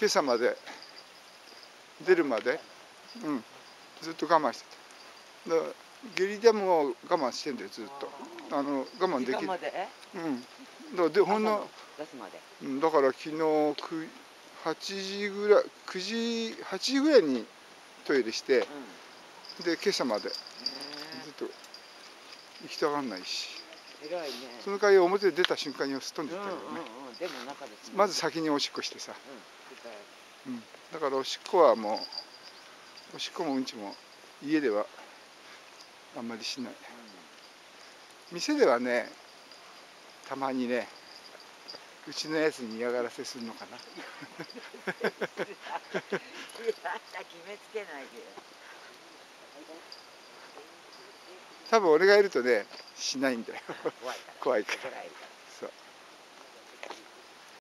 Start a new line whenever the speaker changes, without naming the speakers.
今朝まで出るまで、うん、ずっと我慢してた。下痢でも我慢してんだよずっと。あの我慢できる。うん。でほんの
出すまで？
うんだから昨日く8時ぐらい9時8時ぐらいにトイレして
うん。
で今朝まで。
へ
ずっと行きたがんないし。
え偉いね。
その代わり表出た瞬間にすっ飛んでったけどね、まず先におしっこしてさ、
うん
うん、だからおしっこはもうおしっこもうんちも家ではあんまりしない。店ではねたまにねうちのやつに嫌がらせするのかな。多分俺がいるとねしないんだよ。
怖いから